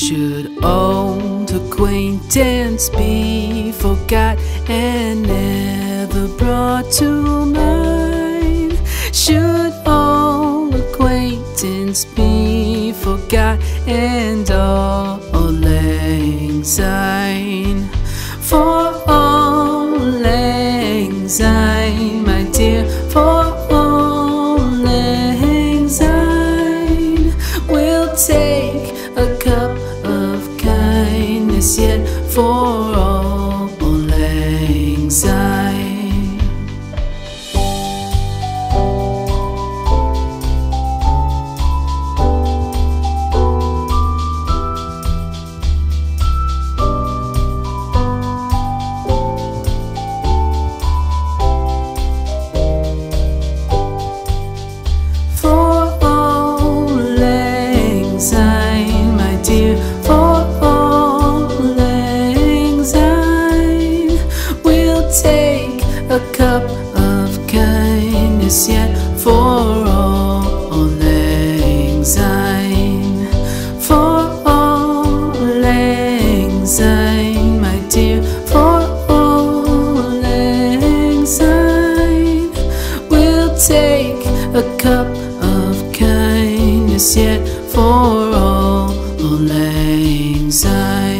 Should old acquaintance be forgot and never brought to mind? Should old acquaintance be forgot and all, all anxiety? For a cup of kindness yet for all syne, for all syne, my dear, for all syne, we'll take a cup of kindness yet for all syne.